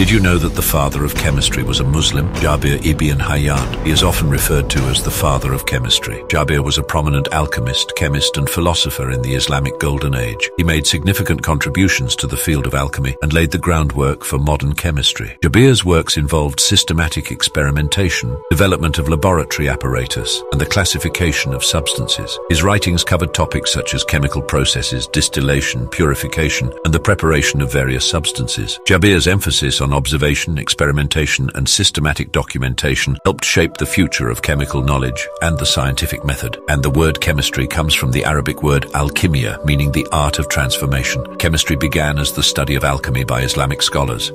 Did you know that the father of chemistry was a Muslim, Jabir ibn Hayyan? He is often referred to as the father of chemistry. Jabir was a prominent alchemist, chemist and philosopher in the Islamic Golden Age. He made significant contributions to the field of alchemy and laid the groundwork for modern chemistry. Jabir's works involved systematic experimentation, development of laboratory apparatus, and the classification of substances. His writings covered topics such as chemical processes, distillation, purification, and the preparation of various substances. Jabir's emphasis on observation, experimentation, and systematic documentation helped shape the future of chemical knowledge and the scientific method. And the word chemistry comes from the Arabic word alchemia, meaning the art of transformation. Chemistry began as the study of alchemy by Islamic scholars.